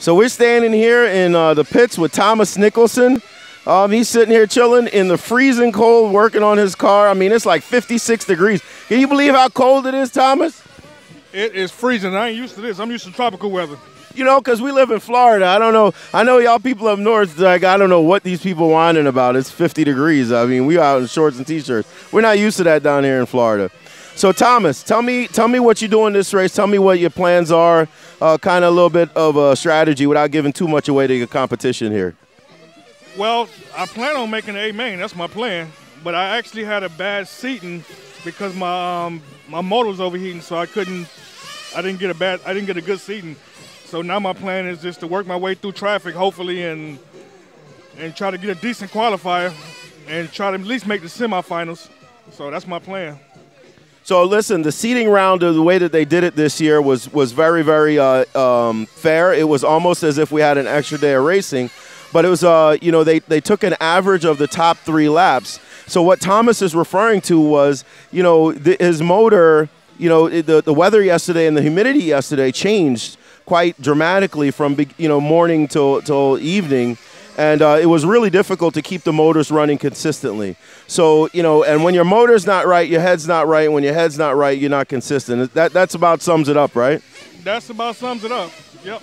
So we're standing here in uh, the pits with Thomas Nicholson. Um, he's sitting here chilling in the freezing cold, working on his car. I mean, it's like 56 degrees. Can you believe how cold it is, Thomas? It is freezing. I ain't used to this. I'm used to tropical weather. You know, because we live in Florida. I don't know. I know y'all people up north, like, I don't know what these people whining about. It's 50 degrees. I mean, we out in shorts and t-shirts. We're not used to that down here in Florida. So Thomas, tell me, tell me what you're doing this race. Tell me what your plans are. Uh, kind of a little bit of a strategy without giving too much away to your competition here. Well, I plan on making A main. That's my plan. But I actually had a bad seating because my um, my motor was overheating, so I couldn't. I didn't get a bad. I didn't get a good seating. So now my plan is just to work my way through traffic, hopefully, and and try to get a decent qualifier, and try to at least make the semifinals. So that's my plan. So listen, the seating round, of the way that they did it this year was was very very uh, um, fair. It was almost as if we had an extra day of racing, but it was uh, you know they they took an average of the top three laps. So what Thomas is referring to was you know the, his motor, you know the the weather yesterday and the humidity yesterday changed quite dramatically from you know morning till till evening and uh, it was really difficult to keep the motors running consistently. So you know, and when your motor's not right, your head's not right. When your head's not right, you're not consistent. That that's about sums it up, right? That's about sums it up. Yep.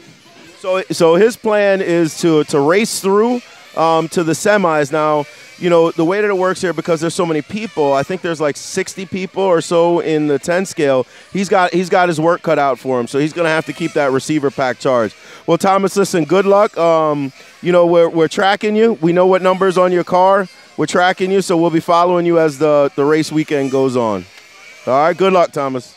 So so his plan is to to race through um, to the semis now you know, the way that it works here, because there's so many people, I think there's like 60 people or so in the 10 scale. He's got he's got his work cut out for him, so he's going to have to keep that receiver pack charged. Well, Thomas, listen, good luck. Um, you know, we're, we're tracking you. We know what numbers on your car. We're tracking you, so we'll be following you as the, the race weekend goes on. All right, good luck, Thomas.